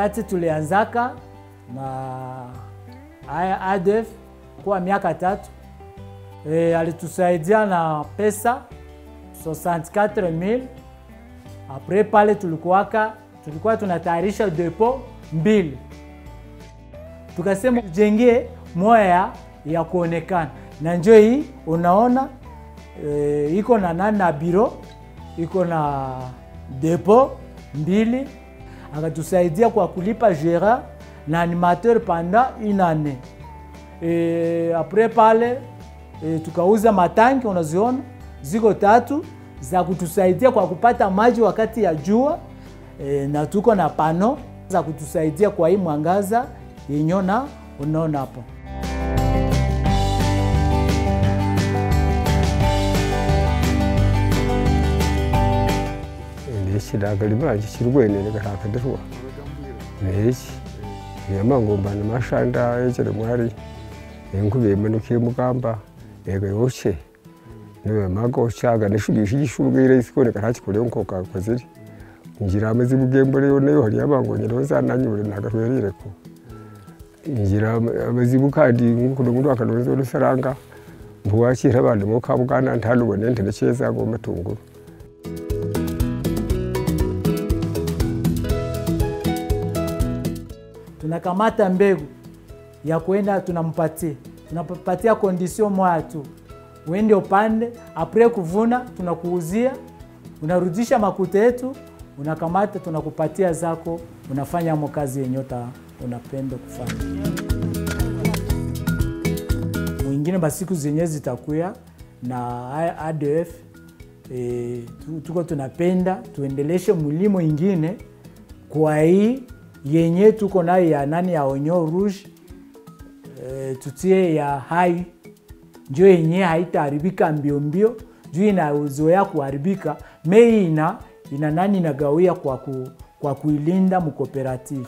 wakati tulianzaka na haya ADF kwa miaka tatu. E, alitusaidia na pesa 64000 apres pale tulikuwaka tulikuwa tunatayarisha depo mbili, tukasema tujengee moya ya kuonekana, na njo hii unaona e, iko na nani na biro iko na depo mbili, akatusaidia kwa kulipa gera na animateur pendant une année. E, apres pale e, tukauza matanki, unaziona ziko tatu za kutusaidia kwa kupata maji wakati ya jua e, na tuko na pano za kutusaidia kwa hii mwangaza yenyona unaona hapo. kiragaliba chikirigwenere kakadhirwa nechi yamagombana mashanda echere mwari. Enkuve manuke mukamba egoyoche ni we mago chaga neshugi shigi shugire isikone karachi kore nkoka kozeri njira amezi bugembere yone yo hariya bangonyero zananyure nagaferireko njira amezi bukandi ngukundo ngundu akalonzo lusaranga mbuwachira abantu mukabugana ntalubone ntelecheza ngo matunguru tunakamata mbegu ya kuenda tunampatia, tunapatia kondisio moja tu, uende upande, apre kuvuna tunakuuzia, unarudisha makuta yetu, unakamata tunakupatia zako, unafanya mo kazi yenye unapenda kufanya. Mwingine basiku zenye zitakuya na ADF e, tuko tunapenda tuendeleshe mulimo ingine kwa hii yenye tuko nayo ya nani ya onyo rouge e, tutie ya hai. Njo yenye haitaharibika mbio mbio juu inazoea kuharibika. Mei ina ina nani inagawia kwa, ku, kwa kuilinda mkooperative